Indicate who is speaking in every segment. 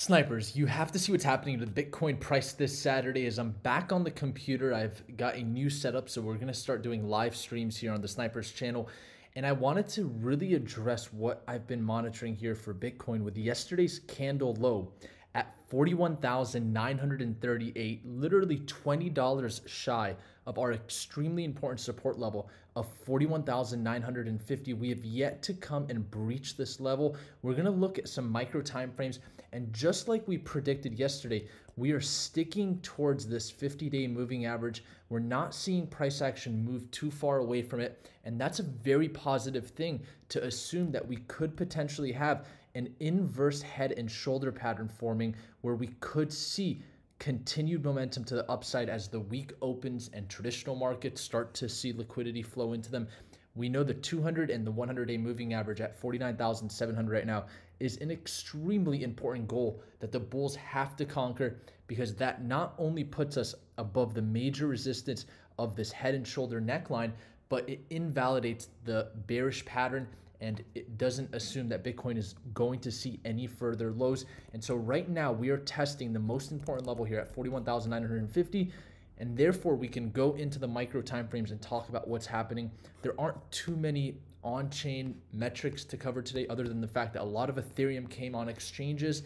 Speaker 1: Snipers, you have to see what's happening to the Bitcoin price this Saturday as I'm back on the computer. I've got a new setup, so we're going to start doing live streams here on the Snipers channel. And I wanted to really address what I've been monitoring here for Bitcoin with yesterday's candle low at 41,938, literally $20 shy of our extremely important support level of 41,950. We have yet to come and breach this level. We're going to look at some micro time frames and just like we predicted yesterday, we are sticking towards this 50-day moving average. We're not seeing price action move too far away from it, and that's a very positive thing to assume that we could potentially have an inverse head and shoulder pattern forming where we could see continued momentum to the upside as the week opens and traditional markets start to see liquidity flow into them. We know the 200 and the 100 day moving average at 49,700 right now is an extremely important goal that the Bulls have to conquer because that not only puts us above the major resistance of this head and shoulder neckline, but it invalidates the bearish pattern and it doesn't assume that Bitcoin is going to see any further lows. And so right now we are testing the most important level here at 41,950 and therefore we can go into the micro timeframes and talk about what's happening. There aren't too many on-chain metrics to cover today other than the fact that a lot of Ethereum came on exchanges.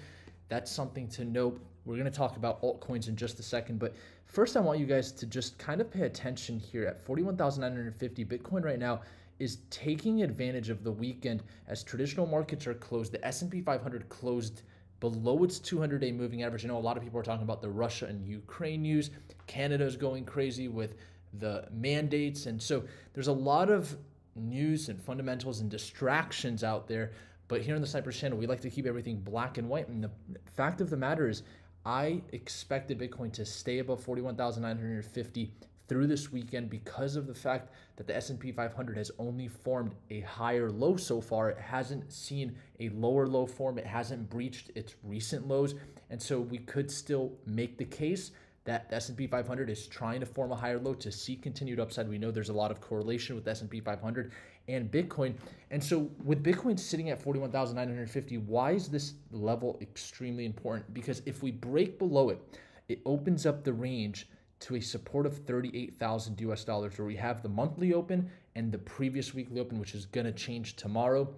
Speaker 1: That's something to note. We're going to talk about altcoins in just a second, but first I want you guys to just kind of pay attention here at 41,950 Bitcoin right now is taking advantage of the weekend as traditional markets are closed. The S&P 500 closed below its 200-day moving average. I know a lot of people are talking about the Russia and Ukraine news. Canada is going crazy with the mandates, and so there's a lot of news and fundamentals and distractions out there. But here on the Snipers channel, we like to keep everything black and white. And the fact of the matter is, I expected Bitcoin to stay above 41,950 through this weekend because of the fact that the S&P 500 has only formed a higher low so far. It hasn't seen a lower low form. It hasn't breached its recent lows. And so we could still make the case that S&P 500 is trying to form a higher low to see continued upside. We know there's a lot of correlation with S&P 500 and Bitcoin. And so with Bitcoin sitting at 41,950, why is this level extremely important? Because if we break below it, it opens up the range to a support of 38,000 US dollars where we have the monthly open and the previous weekly open, which is going to change tomorrow.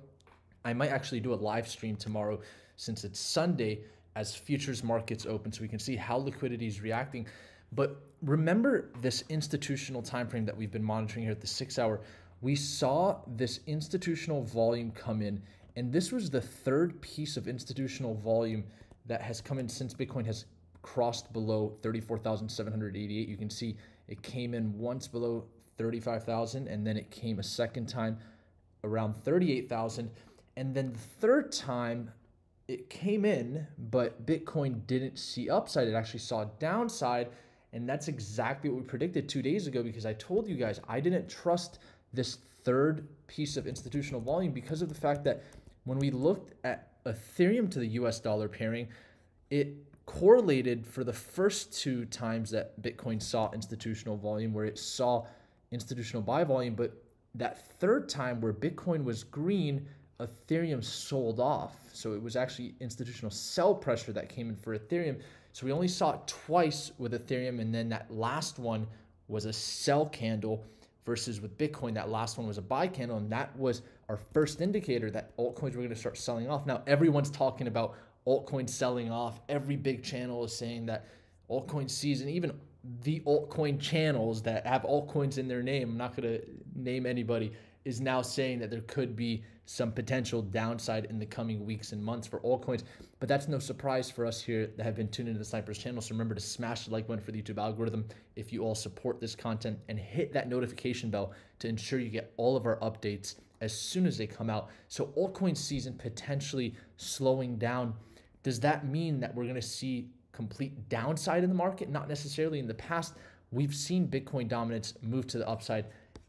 Speaker 1: I might actually do a live stream tomorrow since it's Sunday as futures markets open so we can see how liquidity is reacting. But remember this institutional time frame that we've been monitoring here at the six hour. We saw this institutional volume come in, and this was the third piece of institutional volume that has come in since Bitcoin has crossed below 34,788. You can see it came in once below 35,000 and then it came a second time around 38,000 and then the third time it came in but Bitcoin didn't see upside. It actually saw downside and that's exactly what we predicted 2 days ago because I told you guys I didn't trust this third piece of institutional volume because of the fact that when we looked at Ethereum to the US dollar pairing it correlated for the first two times that Bitcoin saw institutional volume, where it saw institutional buy volume, but that third time where Bitcoin was green, Ethereum sold off. So it was actually institutional sell pressure that came in for Ethereum. So we only saw it twice with Ethereum, and then that last one was a sell candle versus with Bitcoin, that last one was a buy candle, and that was our first indicator that altcoins were going to start selling off. Now everyone's talking about altcoin selling off. Every big channel is saying that altcoin season, even the altcoin channels that have altcoins in their name, I'm not going to name anybody, is now saying that there could be some potential downside in the coming weeks and months for altcoins. But that's no surprise for us here that have been tuned into the Snipers channel. So remember to smash the like button for the YouTube algorithm if you all support this content and hit that notification bell to ensure you get all of our updates as soon as they come out. So altcoin season potentially slowing down does that mean that we're going to see complete downside in the market? Not necessarily. In the past, we've seen Bitcoin dominance move to the upside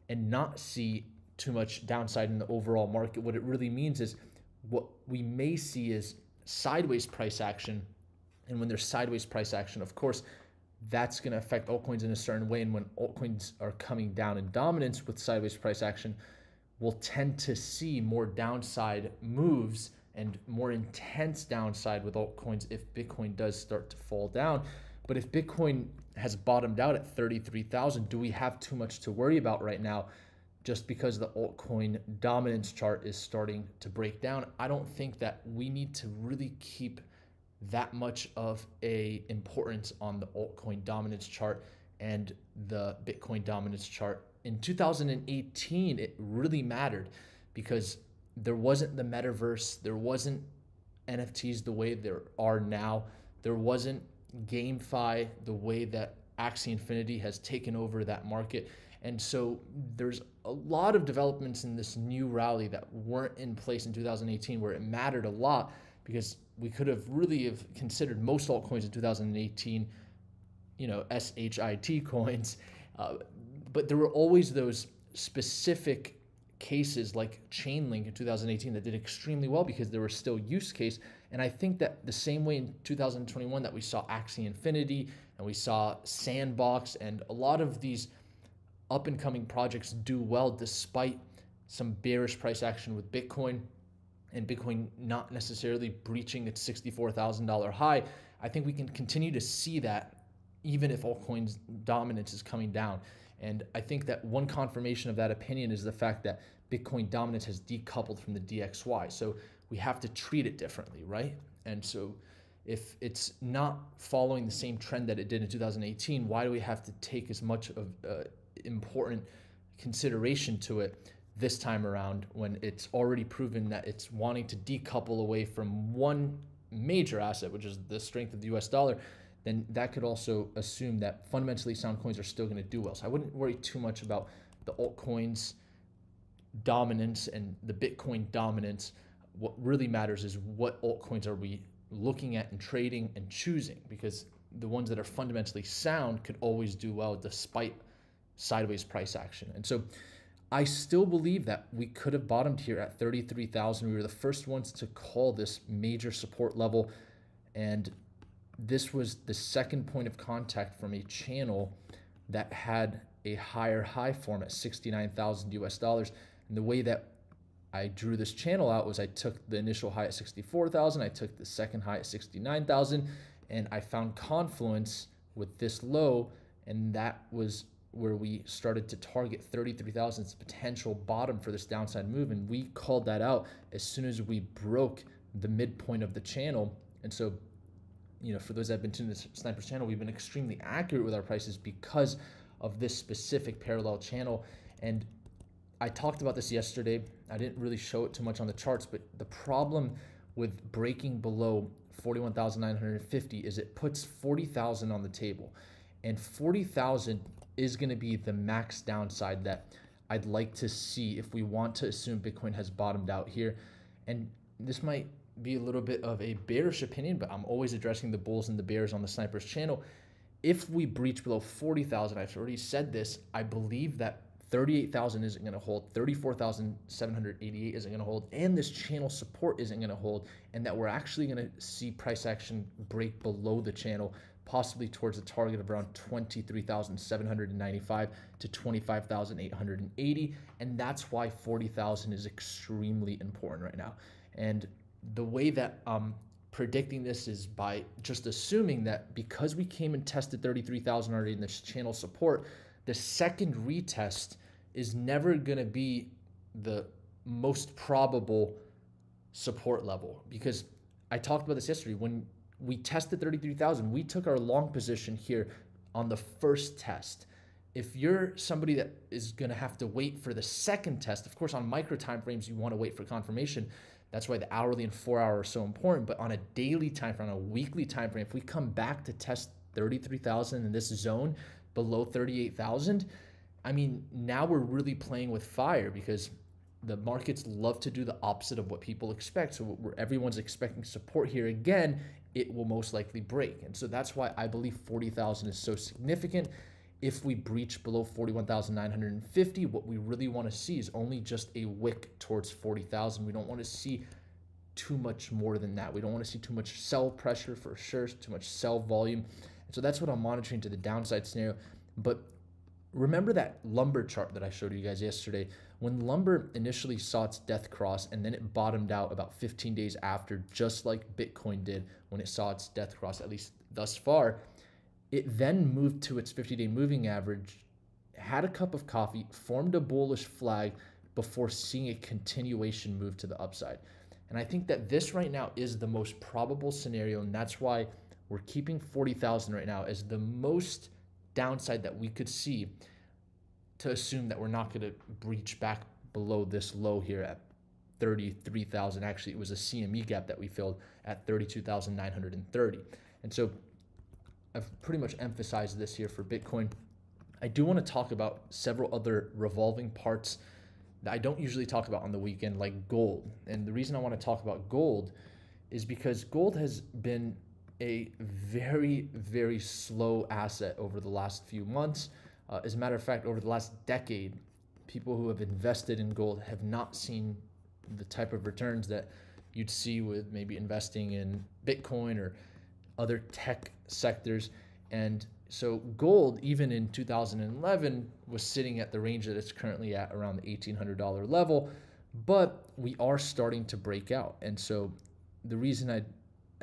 Speaker 1: and not see too much downside in the overall market. What it really means is what we may see is sideways price action. And when there's sideways price action, of course, that's going to affect altcoins in a certain way. And when altcoins are coming down in dominance with sideways price action, we'll tend to see more downside moves and more intense downside with altcoins if Bitcoin does start to fall down. But if Bitcoin has bottomed out at 33,000, do we have too much to worry about right now? Just because the altcoin dominance chart is starting to break down, I don't think that we need to really keep that much of a importance on the altcoin dominance chart and the Bitcoin dominance chart. In 2018, it really mattered because there wasn't the metaverse, there wasn't NFTs the way there are now, there wasn't GameFi the way that Axie Infinity has taken over that market. And so there's a lot of developments in this new rally that weren't in place in 2018 where it mattered a lot because we could have really have considered most altcoins in 2018, you know, SHIT coins. Uh, but there were always those specific cases like Chainlink in 2018 that did extremely well because there was still use case. And I think that the same way in 2021 that we saw Axie Infinity and we saw Sandbox and a lot of these up and coming projects do well despite some bearish price action with Bitcoin and Bitcoin not necessarily breaching its $64,000 high. I think we can continue to see that even if altcoins dominance is coming down. And I think that one confirmation of that opinion is the fact that Bitcoin dominance has decoupled from the DXY. So we have to treat it differently, right? And so if it's not following the same trend that it did in 2018, why do we have to take as much of uh, important consideration to it this time around when it's already proven that it's wanting to decouple away from one major asset, which is the strength of the US dollar, then that could also assume that fundamentally sound coins are still going to do well. So I wouldn't worry too much about the altcoins dominance and the Bitcoin dominance. What really matters is what altcoins are we looking at and trading and choosing because the ones that are fundamentally sound could always do well despite sideways price action. And so I still believe that we could have bottomed here at 33,000. We were the first ones to call this major support level. And this was the second point of contact from a channel that had a higher high form at 69,000 US dollars. And the way that I drew this channel out was I took the initial high at 64,000, I took the second high at 69,000, and I found confluence with this low, and that was where we started to target 33,000's potential bottom for this downside move. And we called that out as soon as we broke the midpoint of the channel. And so, you know, for those that have been tuning this Snipers channel, we've been extremely accurate with our prices because of this specific parallel channel. And I talked about this yesterday. I didn't really show it too much on the charts, but the problem with breaking below 41,950 is it puts 40,000 on the table. And 40,000 is going to be the max downside that I'd like to see if we want to assume Bitcoin has bottomed out here. And this might be a little bit of a bearish opinion, but I'm always addressing the bulls and the bears on the Snipers channel. If we breach below 40,000, I've already said this, I believe that 38,000 isn't going to hold, 34,788 isn't going to hold, and this channel support isn't going to hold, and that we're actually going to see price action break below the channel possibly towards a target of around 23,795 to 25,880. And that's why 40,000 is extremely important right now. And the way that I'm predicting this is by just assuming that because we came and tested 33,000 already in this channel support, the second retest is never going to be the most probable support level because I talked about this yesterday. When we tested 33,000. We took our long position here on the first test. If you're somebody that is going to have to wait for the second test, of course, on micro time frames, you want to wait for confirmation. That's why the hourly and four hour are so important. But on a daily time frame, on a weekly time frame, if we come back to test 33,000 in this zone below 38,000, I mean, now we're really playing with fire because the markets love to do the opposite of what people expect. So where everyone's expecting support here again, it will most likely break. And so that's why I believe 40,000 is so significant. If we breach below 41,950, what we really want to see is only just a wick towards 40,000. We don't want to see too much more than that. We don't want to see too much sell pressure for sure, too much sell volume. And so that's what I'm monitoring to the downside scenario. But remember that lumber chart that I showed you guys yesterday When lumber initially saw its death cross and then it bottomed out about 15 days after, just like Bitcoin did when it saw its death cross, at least thus far, it then moved to its 50 day moving average, had a cup of coffee, formed a bullish flag before seeing a continuation move to the upside. And I think that this right now is the most probable scenario, and that's why we're keeping 40,000 right now as the most downside that we could see to assume that we're not going to breach back below this low here at 33,000. Actually, it was a CME gap that we filled at 32,930. And so I've pretty much emphasized this here for Bitcoin. I do want to talk about several other revolving parts that I don't usually talk about on the weekend, like gold. And the reason I want to talk about gold is because gold has been a very, very slow asset over the last few months. Uh, as a matter of fact, over the last decade, people who have invested in gold have not seen the type of returns that you'd see with maybe investing in Bitcoin or other tech sectors. And so gold, even in 2011, was sitting at the range that it's currently at around the $1,800 level, but we are starting to break out. And so the reason I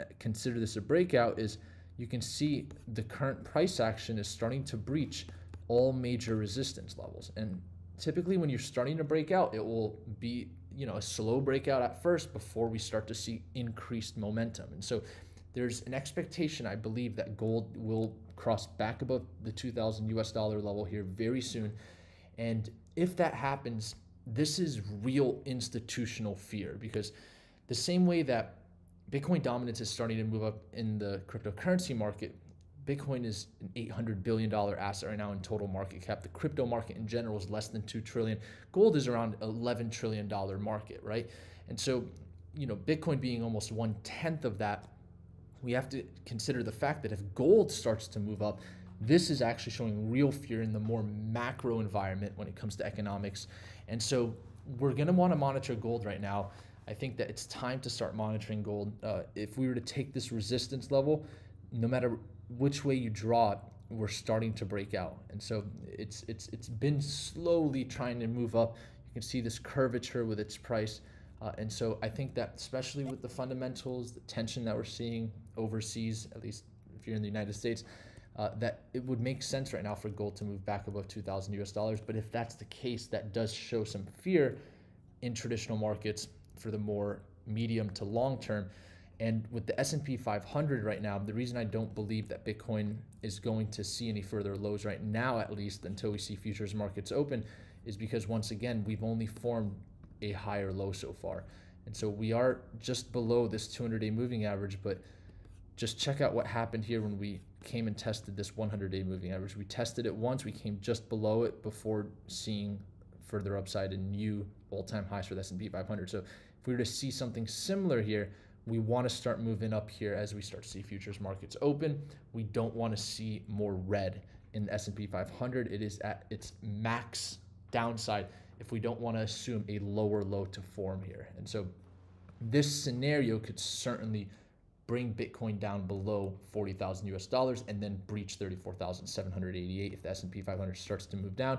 Speaker 1: uh, consider this a breakout is you can see the current price action is starting to breach all major resistance levels. And typically when you're starting to break out, it will be, you know, a slow breakout at first before we start to see increased momentum. And so there's an expectation, I believe, that gold will cross back above the 2000 US dollar level here very soon. And if that happens, this is real institutional fear because the same way that Bitcoin dominance is starting to move up in the cryptocurrency market. Bitcoin is an $800 billion asset right now in total market cap. The crypto market in general is less than 2 trillion. Gold is around 11 trillion dollar market, right? And so, you know, Bitcoin being almost one tenth of that, we have to consider the fact that if gold starts to move up, this is actually showing real fear in the more macro environment when it comes to economics. And so we're going to want to monitor gold right now I think that it's time to start monitoring gold. Uh, if we were to take this resistance level, no matter which way you draw it, we're starting to break out. And so it's it's it's been slowly trying to move up. You can see this curvature with its price. Uh, and so I think that especially with the fundamentals, the tension that we're seeing overseas, at least if you're in the United States, uh, that it would make sense right now for gold to move back above 2,000 US dollars. But if that's the case, that does show some fear in traditional markets for the more medium to long term. And with the S&P 500 right now, the reason I don't believe that Bitcoin is going to see any further lows right now, at least until we see futures markets open, is because once again we've only formed a higher low so far, and so we are just below this 200-day moving average. But just check out what happened here when we came and tested this 100-day moving average. We tested it once, we came just below it before seeing further upside and new all-time highs for the S&P 500. So if we were to see something similar here, we want to start moving up here as we start to see futures markets open. We don't want to see more red in the S&P 500. It is at its max downside if we don't want to assume a lower low to form here. And so this scenario could certainly bring Bitcoin down below 40,000 US dollars and then breach 34,788 if the S&P 500 starts to move down.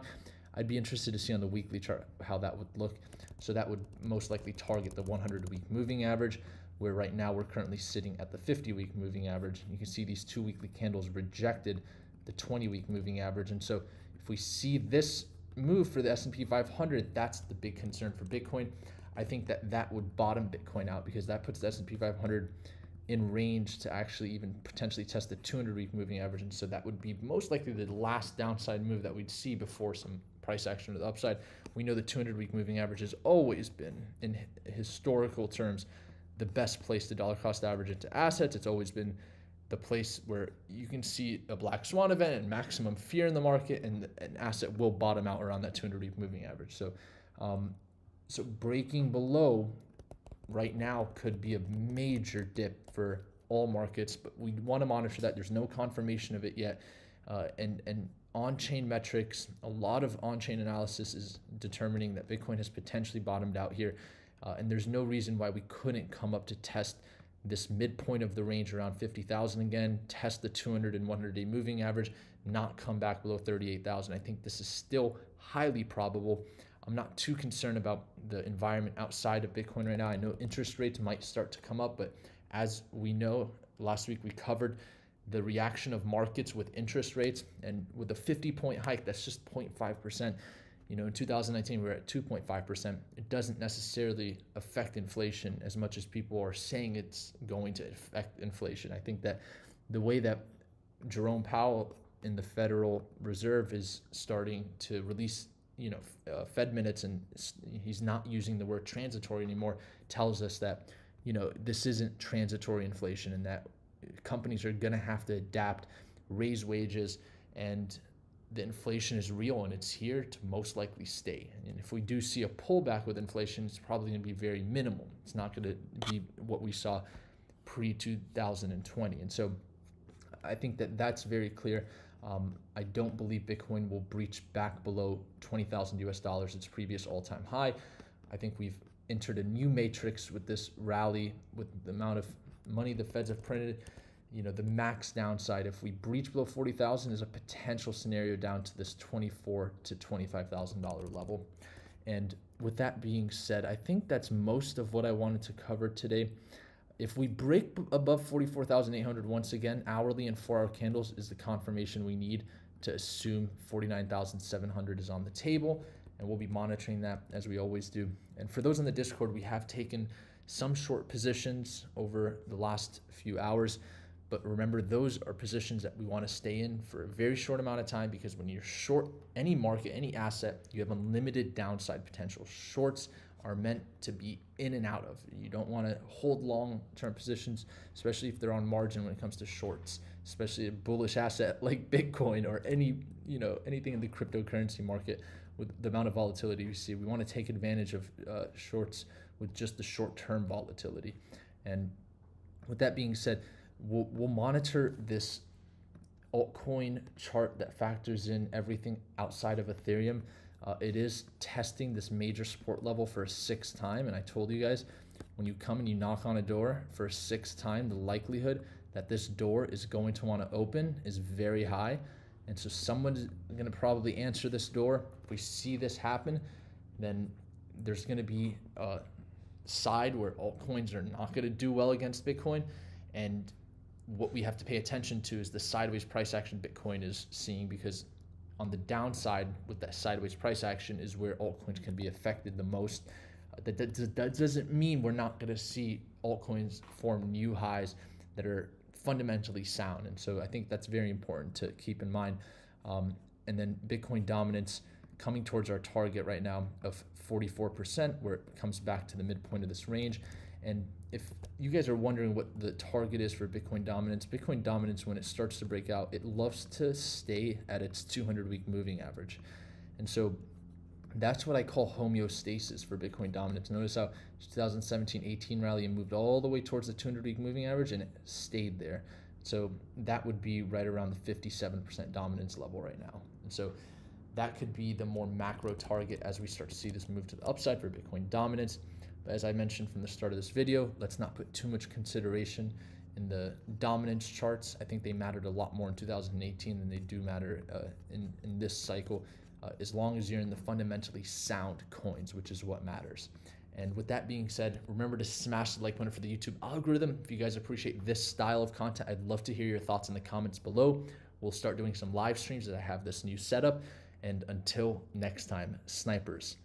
Speaker 1: I'd be interested to see on the weekly chart how that would look. So that would most likely target the 100 week moving average, where right now we're currently sitting at the 50 week moving average. You can see these two weekly candles rejected the 20 week moving average. And so if we see this move for the S&P 500, that's the big concern for Bitcoin. I think that that would bottom Bitcoin out because that puts the S&P 500 in range to actually even potentially test the 200 week moving average. And so that would be most likely the last downside move that we'd see before some price action to the upside. We know the 200 week moving average has always been, in historical terms, the best place to dollar cost average into assets. It's always been the place where you can see a black swan event and maximum fear in the market, and an asset will bottom out around that 200 week moving average. So, um, so breaking below right now could be a major dip for all markets, but we want to monitor that. There's no confirmation of it yet, uh, and and on-chain metrics, a lot of on-chain analysis is determining that Bitcoin has potentially bottomed out here, uh, and there's no reason why we couldn't come up to test this midpoint of the range around 50,000 again, test the 200 and 100 day moving average, not come back below 38,000. I think this is still highly probable. I'm not too concerned about the environment outside of Bitcoin right now. I know interest rates might start to come up, but as we know, last week we covered the reaction of markets with interest rates and with a 50 point hike, that's just 0.5%. You know, in 2019, we are at 2.5%. It doesn't necessarily affect inflation as much as people are saying it's going to affect inflation. I think that the way that Jerome Powell in the Federal Reserve is starting to release, you know, uh, Fed minutes, and he's not using the word transitory anymore, tells us that, you know, this isn't transitory inflation, and that companies are going to have to adapt, raise wages, and the inflation is real and it's here to most likely stay. And if we do see a pullback with inflation, it's probably going to be very minimal. It's not going to be what we saw pre 2020. And so I think that that's very clear. Um, I don't believe Bitcoin will breach back below 20,000 US dollars, its previous all time high. I think we've entered a new matrix with this rally, with the amount of money the feds have printed. You know, the max downside, if we breach below 40,000, is a potential scenario down to this 24 to $25,000 level. And with that being said, I think that's most of what I wanted to cover today. If we break above 44,800 once again, hourly and four hour candles is the confirmation we need to assume 49,700 is on the table. And we'll be monitoring that as we always do. And for those in the Discord, we have taken some short positions over the last few hours. But remember, those are positions that we want to stay in for a very short amount of time because when you're short any market, any asset, you have unlimited downside potential. Shorts are meant to be in and out of. You don't want to hold long term positions, especially if they're on margin when it comes to shorts, especially a bullish asset like Bitcoin or any, you know, anything in the cryptocurrency market with the amount of volatility we see. We want to take advantage of uh, shorts with just the short term volatility. And with that being said, we'll, we'll monitor this altcoin chart that factors in everything outside of Ethereum. Uh, it is testing this major support level for a sixth time. And I told you guys, when you come and you knock on a door for a sixth time, the likelihood that this door is going to want to open is very high. And so someone's going to probably answer this door. If we see this happen, then there's going to be a side where altcoins are not going to do well against Bitcoin. And what we have to pay attention to is the sideways price action Bitcoin is seeing because on the downside with that sideways price action is where altcoins can be affected the most. Uh, that, that, that doesn't mean we're not going to see altcoins form new highs that are fundamentally sound. And so I think that's very important to keep in mind. Um, and then Bitcoin dominance coming towards our target right now of 44%, where it comes back to the midpoint of this range. And if you guys are wondering what the target is for Bitcoin dominance, Bitcoin dominance, when it starts to break out, it loves to stay at its 200 week moving average. And so that's what I call homeostasis for Bitcoin dominance. Notice how 2017 18 rally moved all the way towards the 200 week moving average and it stayed there. So that would be right around the 57% dominance level right now. And so that could be the more macro target as we start to see this move to the upside for Bitcoin dominance. But as I mentioned from the start of this video, let's not put too much consideration in the dominance charts. I think they mattered a lot more in 2018 than they do matter uh, in, in this cycle, uh, as long as you're in the fundamentally sound coins, which is what matters. And with that being said, remember to smash the like button for the YouTube algorithm. If you guys appreciate this style of content, I'd love to hear your thoughts in the comments below. We'll start doing some live streams as I have this new setup. And until next time, snipers.